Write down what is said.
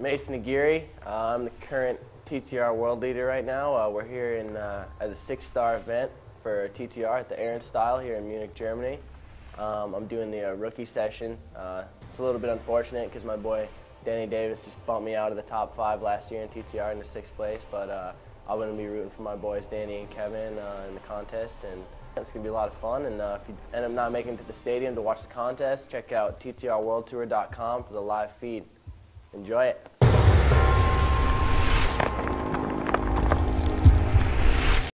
Mason Aguirre. Uh, I'm the current TTR world leader right now. Uh, we're here in, uh, at the six star event for TTR at the Air & Style here in Munich, Germany. Um, I'm doing the uh, rookie session. Uh, it's a little bit unfortunate because my boy Danny Davis just bumped me out of the top five last year in TTR in the sixth place, but I'm going to be rooting for my boys Danny and Kevin uh, in the contest, and it's going to be a lot of fun. And uh, if you end up not making it to the stadium to watch the contest, check out TTRWorldTour.com for the live feed. Enjoy it.